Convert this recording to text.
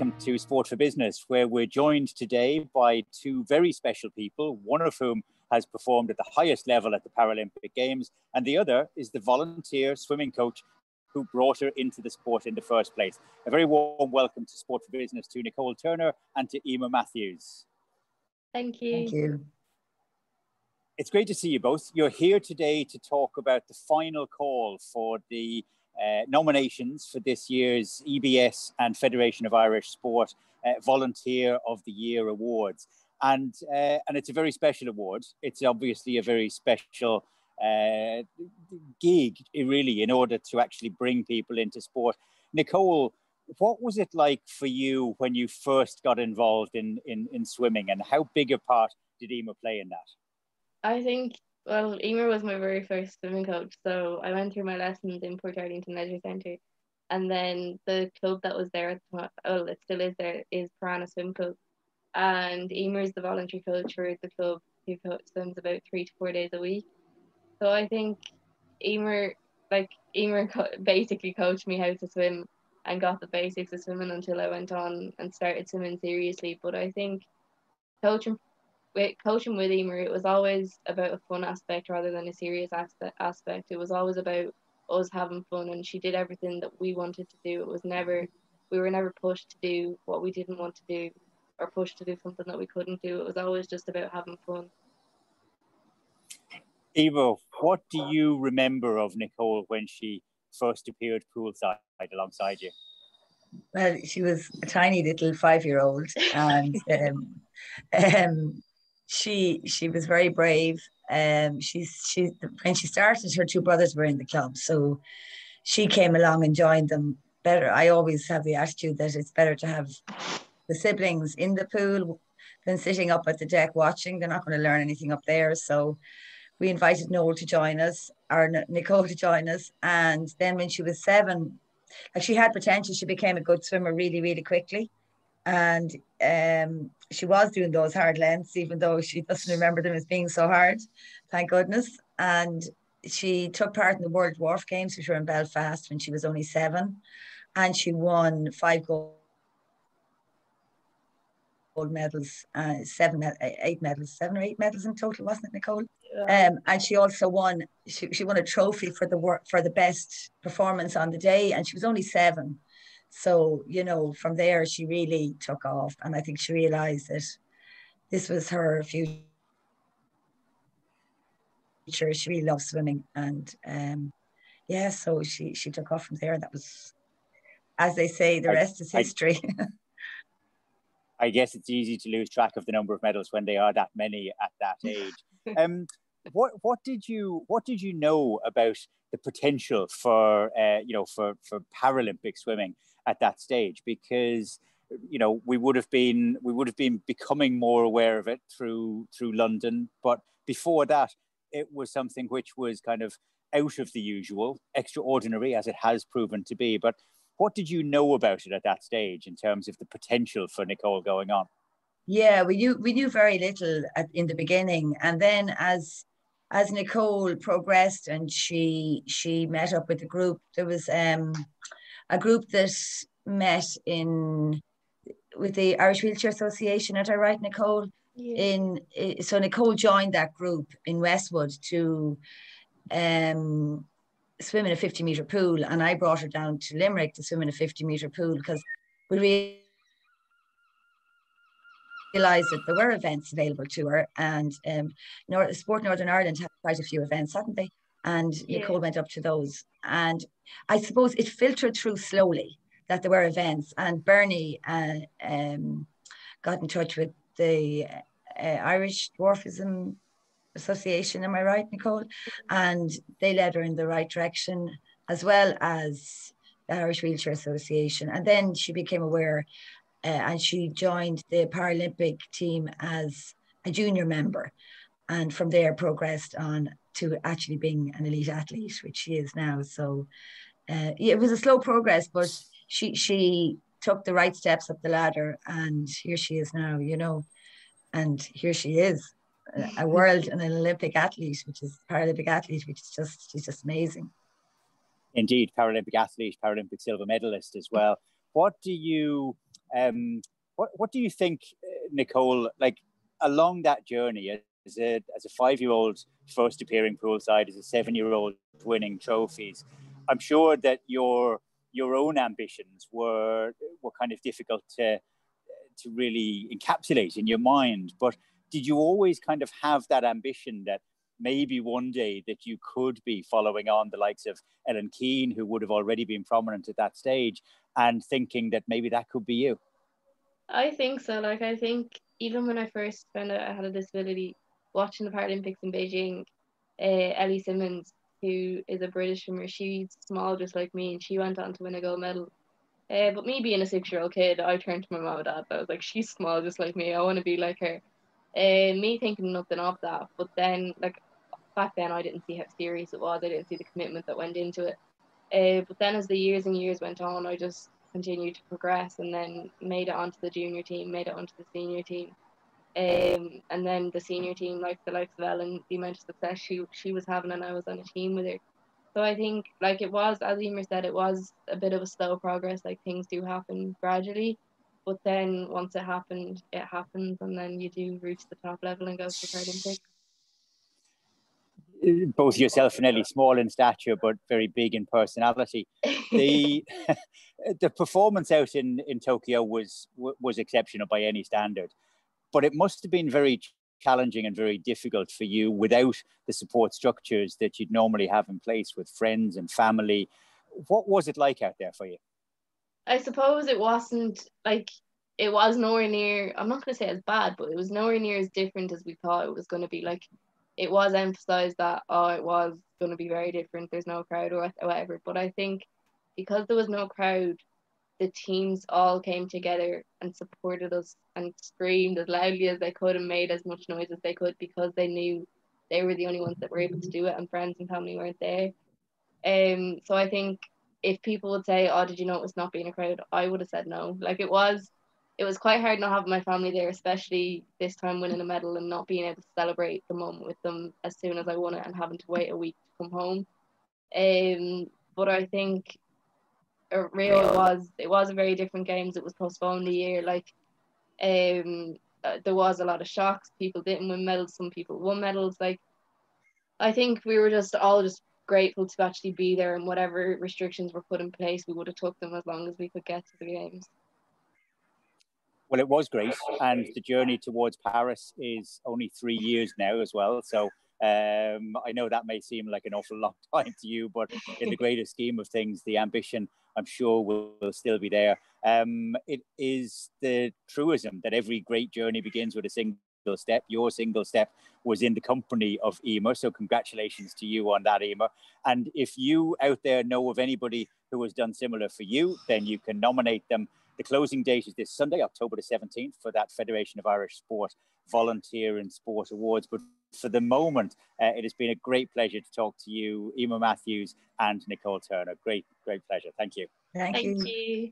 and welcome to Sport for Business, where we're joined today by two very special people, one of whom has performed at the highest level at the Paralympic Games, and the other is the volunteer swimming coach who brought her into the sport in the first place. A very warm welcome to Sport for Business to Nicole Turner and to Eimear Mathews. Thank you. Thank you. It's great to see you both. You're here today to talk about the final call for the uh, nominations for this year's EBS and Federation of Irish Sport uh, Volunteer of the Year awards, and uh, and it's a very special award. It's obviously a very special uh, gig, really, in order to actually bring people into sport. Nicole, what was it like for you when you first got involved in in, in swimming, and how big a part did Eimear play in that? I think well, Eimear was my very first swimming coach, so I went through my lessons in Portarlington Leisure Centre, and then the club that was there, well, oh, it still is there, is Piranha Swim Club, and Eimear is the voluntary coach for the club who swims about three to four days a week. So I think Eimear, like Eimear, basically coached me how to swim and got the basics of swimming until I went on and started swimming seriously. But I think coaching with coaching with Eimear, it was always about a fun aspect rather than a serious aspect. It was always about us having fun, and she did everything that we wanted to do. It was never, we were never pushed to do what we didn't want to do, or pushed to do something that we couldn't do. It was always just about having fun. Eimear, what do you remember of Nicole when she first appeared poolside alongside you? Well, she was a tiny little five-year-old, and um, um, she she was very brave. Um, she's she when she started, her two brothers were in the club, so she came along and joined them. Better, I always have the attitude that it's better to have the siblings in the pool than sitting up at the deck watching. They're not going to learn anything up there. So we invited Noel to join us, or Nicole to join us, and then when she was seven, she had potential, she became a good swimmer really, really quickly and um, she was doing those hard lengths, even though she doesn't remember them as being so hard, thank goodness. And she took part in the World Dwarf Games, which were in Belfast when she was only seven, and she won five gold medals, uh, seven, eight medals, seven or eight medals in total, wasn't it, Nicole? Yeah. Um, and she also won. She, she won a trophy for the work for the best performance on the day, and she was only seven. So, you know, from there, she really took off. And I think she realized that this was her future. She really loved swimming. And um, yeah, so she, she took off from there. And that was, as they say, the rest is history. I, I guess it's easy to lose track of the number of medals when they are that many at that age. Um, what what did you what did you know about the potential for uh, you know for for Paralympic swimming? At that stage because you know we would have been we would have been becoming more aware of it through through London. But before that it was something which was kind of out of the usual extraordinary as it has proven to be. But what did you know about it at that stage in terms of the potential for Nicole going on? Yeah we knew we knew very little at, in the beginning. And then as as Nicole progressed and she she met up with the group there was um a group that met in with the Irish Wheelchair Association. At I right, Nicole? Yeah. In so Nicole joined that group in Westwood to um, swim in a 50 meter pool, and I brought her down to Limerick to swim in a 50 meter pool because we realised that there were events available to her, and um, North, Sport Northern Ireland had quite a few events, hadn't they? And yeah. Nicole went up to those, and I suppose it filtered through slowly that there were events. And Bernie uh, um, got in touch with the uh, Irish Dwarfism Association, am I right, Nicole? And they led her in the right direction, as well as the Irish Wheelchair Association. And then she became aware uh, and she joined the Paralympic team as a junior member. And from there progressed on to actually being an elite athlete, which she is now. So uh, it was a slow progress, but she she took the right steps up the ladder, and here she is now. You know, and here she is, a world and an Olympic athlete, which is Paralympic athlete, which is just she's just amazing. Indeed, Paralympic athlete, Paralympic silver medalist as well. what do you um, what what do you think, uh, Nicole? Like along that journey, as a as a five year old first appearing poolside, as a seven year old winning trophies, I'm sure that your your own ambitions were were kind of difficult to to really encapsulate in your mind. But did you always kind of have that ambition that maybe one day that you could be following on the likes of Ellen Keane, who would have already been prominent at that stage, and thinking that maybe that could be you? I think so. Like, I think even when I first found out I had a disability, watching the Paralympics in Beijing, uh, Ellie Simmonds, who is a British swimmer, she's small just like me, and she went on to win a gold medal. Uh, but me being a six year old kid, I turned to my mom and dad. I was like, she's small just like me. I want to be like her. Uh, me thinking nothing of that. But then, like, back then, I didn't see how serious it was. I didn't see the commitment that went into it. Uh, but then, as the years and years went on, I just continued to progress and then made it onto the junior team, made it onto the senior team. Um, and then the senior team, like the likes of Ellen, the amount of success she she was having, and I was on a team with her. So I think, like it was, as Eimear said, it was a bit of a slow progress. Like things do happen gradually, but then once it happened, it happens, and then you do reach the top level and go to the Paralympics. Both yourself and Ellie, small in stature but very big in personality. The the performance out in, in Tokyo was was exceptional by any standard but it must have been very challenging and very difficult for you without the support structures that you'd normally have in place with friends and family. What was it like out there for you? I suppose it wasn't like it was nowhere near I'm not gonna say as bad, but it was nowhere near as different as we thought it was gonna be. Like it was emphasized that oh it was gonna be very different, there's no crowd or whatever. But I think because there was no crowd, the teams all came together and supported us and screamed as loudly as they could and made as much noise as they could because they knew they were the only ones that were able to do it and friends and family weren't there. Um, so I think if people would say, "Oh, did you know it was not being a crowd?" I would have said no. Like it was, it was quite hard not having my family there, especially this time winning a medal and not being able to celebrate the moment with them as soon as I won it and having to wait a week to come home. Um, but I think Rio was it was a very different games. It was postponed a year. Like, um, uh, there was a lot of shocks. People didn't win medals. Some people won medals. Like, I think we were just all just grateful to actually be there. And whatever restrictions were put in place, we would have took them as long as we could get to the games. Well, it was great, and the journey towards Paris is only three years now as well. So um, I know that may seem like an awful long time to you, but in the greater scheme of things, the ambition, I'm sure, will, will still be there. Um, it is the truism that every great journey begins with a single step. Your single step was in the company of Eimear. So, congratulations to you on that, Eimear. And if you out there know of anybody who has done similar for you, then you can nominate them. The closing date is this Sunday, October the 17th, for that Federation of Irish Sport Volunteer and Sport Awards. But for the moment, uh, it has been a great pleasure to talk to you, Eimear Mathews and Nicole Turner. Great, great pleasure. Thank you. Thank, Thank you. you.